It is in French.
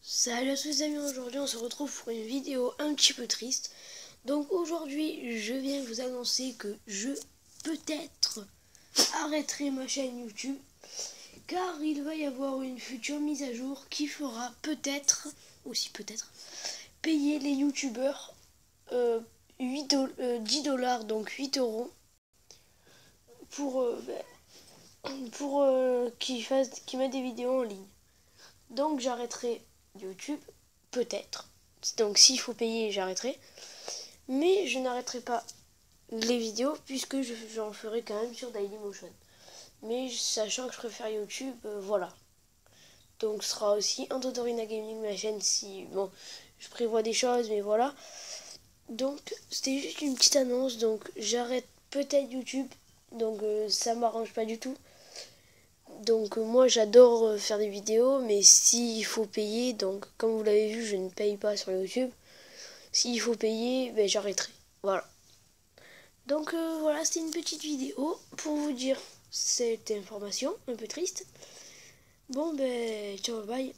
Salut à tous les amis, aujourd'hui on se retrouve pour une vidéo un petit peu triste. Donc aujourd'hui je viens vous annoncer que je peut-être arrêterai ma chaîne YouTube car il va y avoir une future mise à jour qui fera peut-être, aussi peut-être, payer les youtubeurs euh, 10 euh, dollars, donc 8 euros, pour, euh, ben, pour euh, qu'ils qui mettent des vidéos en ligne. Donc j'arrêterai YouTube, peut-être. Donc s'il faut payer, j'arrêterai. Mais je n'arrêterai pas les vidéos puisque j'en ferai quand même sur Dailymotion. Mais sachant que je préfère YouTube, euh, voilà. Donc ce sera aussi un Totorina Gaming, ma chaîne, si... Bon, je prévois des choses, mais voilà. Donc c'était juste une petite annonce, donc j'arrête peut-être YouTube. Donc euh, ça m'arrange pas du tout. Donc euh, moi j'adore euh, faire des vidéos, mais s'il faut payer, donc comme vous l'avez vu, je ne paye pas sur YouTube. S'il faut payer, ben, j'arrêterai. Voilà. Donc euh, voilà, c'était une petite vidéo pour vous dire cette information, un peu triste. Bon ben, ciao, bye.